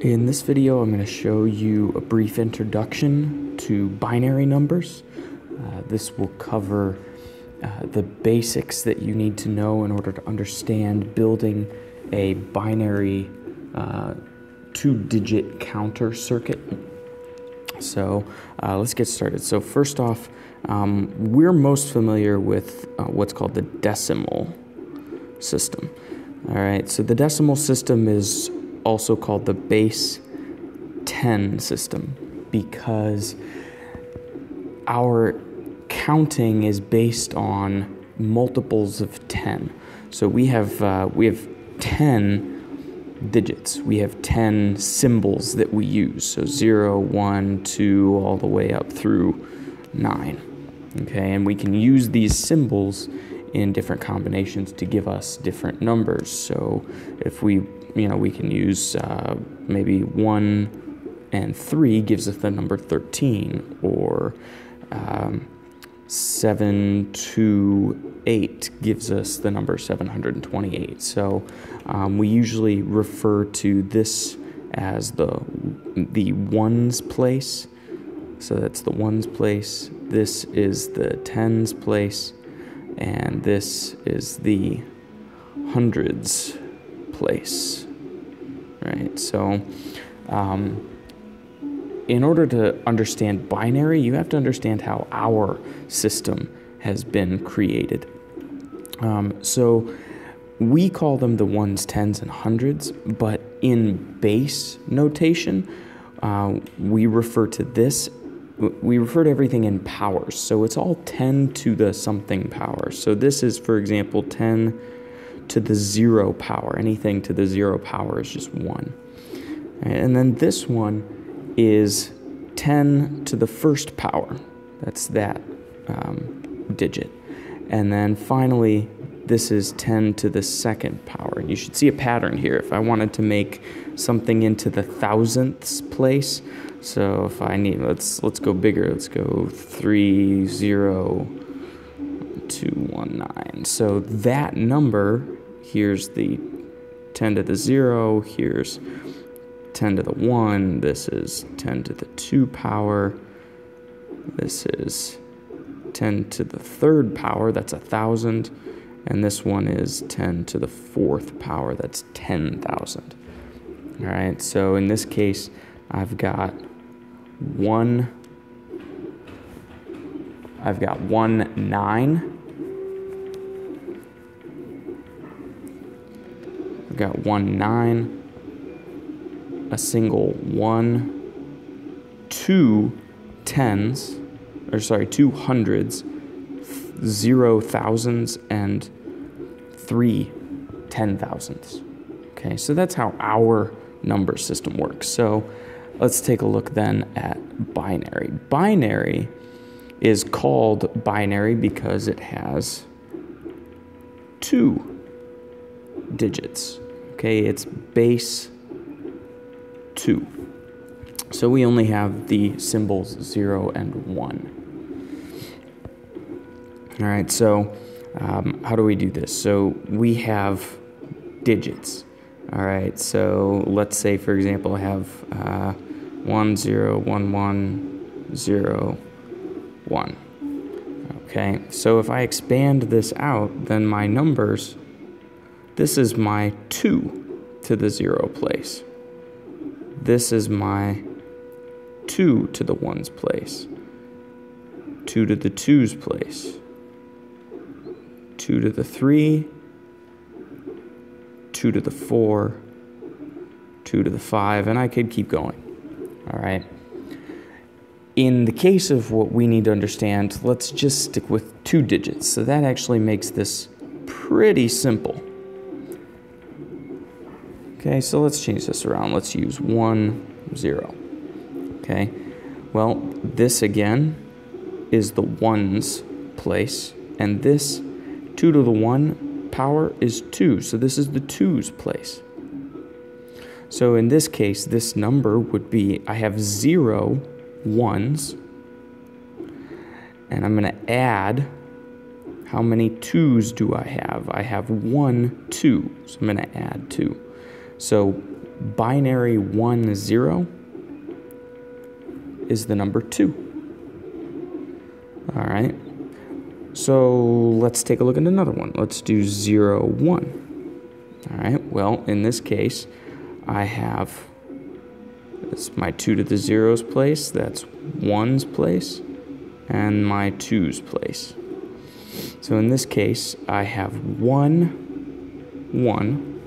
In this video, I'm going to show you a brief introduction to binary numbers. Uh, this will cover uh, the basics that you need to know in order to understand building a binary uh, two-digit counter circuit. So uh, let's get started. So first off, um, we're most familiar with uh, what's called the decimal system. All right, so the decimal system is also called the base 10 system because our counting is based on multiples of 10. So we have uh, we have 10 digits. We have 10 symbols that we use. So 0, 1, 2 all the way up through 9. Okay? And we can use these symbols in different combinations to give us different numbers. So if we you know, we can use uh, maybe 1 and 3 gives us the number 13, or um, 7 to 8 gives us the number 728. So um, we usually refer to this as the, the ones place. So that's the ones place. This is the tens place. And this is the hundreds place, right? So, um, in order to understand binary, you have to understand how our system has been created. Um, so, we call them the ones, tens, and hundreds, but in base notation, uh, we refer to this we refer to everything in powers. So it's all 10 to the something power. So this is, for example, 10 to the zero power. Anything to the zero power is just one. And then this one is 10 to the first power. That's that um, digit. And then finally, this is 10 to the second power. And you should see a pattern here. If I wanted to make something into the thousandths place, so if I need, let's let's go bigger. Let's go three zero two one nine. So that number here's the 10 to the 0, here's 10 to the 1, this is 10 to the 2 power, this is 10 to the third power, that's a 1,000, and this one is 10 to the fourth power, that's 10,000. All right, so in this case, I've got one, I've got one nine, got one nine, a single one, two tens, or sorry, two hundreds, zero thousands, and three ten thousands. Okay, so that's how our number system works. So let's take a look then at binary. Binary is called binary because it has two digits. Okay, it's base 2. So we only have the symbols 0 and 1. All right, so um, how do we do this? So we have digits. All right, so let's say, for example, I have uh, 1, 0, 1, 1, 0, 1. Okay, so if I expand this out, then my numbers this is my 2 to the 0 place. This is my 2 to the 1's place. 2 to the 2's place. 2 to the 3. 2 to the 4. 2 to the 5. And I could keep going. All right. In the case of what we need to understand, let's just stick with two digits. So that actually makes this pretty simple. Okay, so let's change this around. Let's use 1, 0. Okay, well, this again is the ones place, and this 2 to the 1 power is 2, so this is the 2's place. So in this case, this number would be I have zero ones, and I'm going to add how many twos do I have? I have one, two, so I'm going to add two. So binary 1 0 is the number 2. All right. So let's take a look at another one. Let's do 0 1. All right. Well, in this case, I have it's my 2 to the zeros place, that's 1's place, and my 2's place. So in this case, I have 1, 1,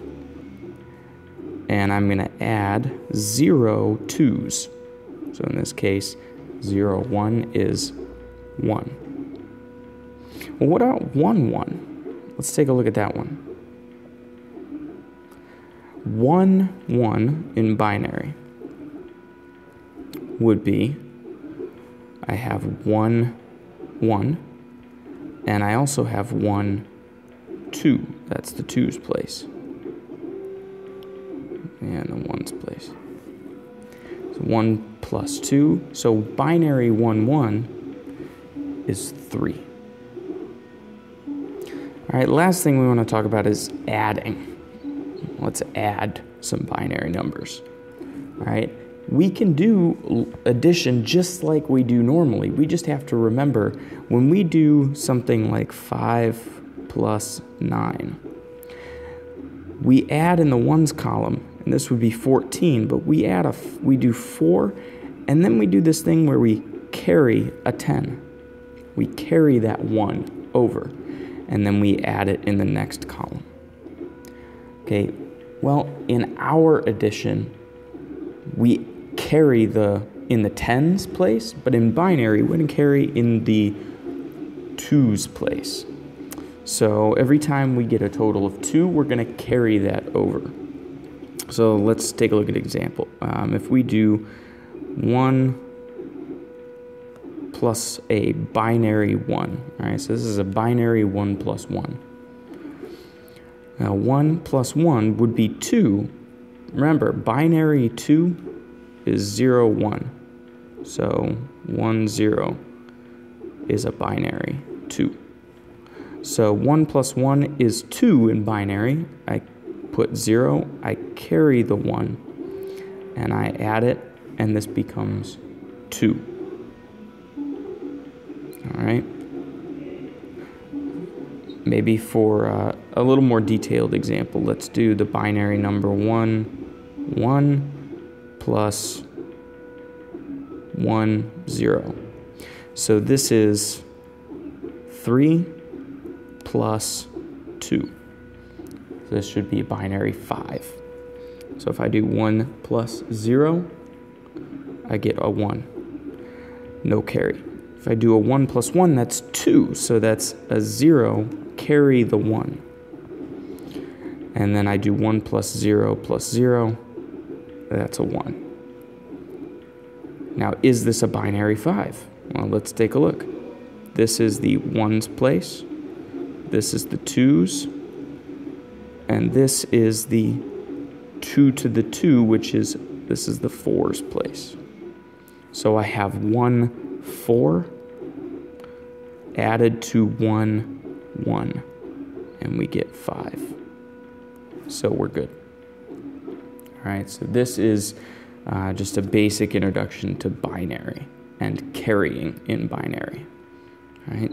and I'm going to add zero twos. So in this case, 0, 1 is 1. Well, what about 1, 1? Let's take a look at that one. 1, 1 in binary would be I have 1, 1, and I also have 1, 2. That's the 2's place. And the 1's place. So 1 plus 2. So binary 1, 1 is 3. All right, last thing we want to talk about is adding. Let's add some binary numbers. All right, we can do addition just like we do normally. We just have to remember when we do something like 5 plus 9, we add in the ones column, and this would be 14, but we add a we do 4 and then we do this thing where we carry a 10. We carry that 1 over and then we add it in the next column. Okay, well, in our addition, we carry the in the tens place, but in binary, we carry in the twos place. So every time we get a total of two, we're going to carry that over. So let's take a look at an example. Um, if we do one plus a binary one, all right, so this is a binary one plus one. Now, one plus one would be two. Remember, binary two is 0, 1. So 1, 0 is a binary 2. So 1 plus 1 is 2 in binary. I put 0, I carry the 1, and I add it, and this becomes 2. All right. Maybe for uh, a little more detailed example, let's do the binary number 1, 1 plus 1, 0. So this is 3 plus 2. So this should be binary 5. So if I do 1 plus 0, I get a 1. No carry. If I do a 1 plus 1, that's 2. So that's a 0, carry the 1. And then I do 1 plus 0 plus 0, that's a 1. Now, is this a binary 5? Well, let's take a look. This is the 1's place, this is the 2's, and this is the 2 to the 2, which is, this is the 4's place. So I have 1, 4 added to 1, 1, and we get 5. So we're good. All right, so this is uh, just a basic introduction to binary and carrying in binary. All right,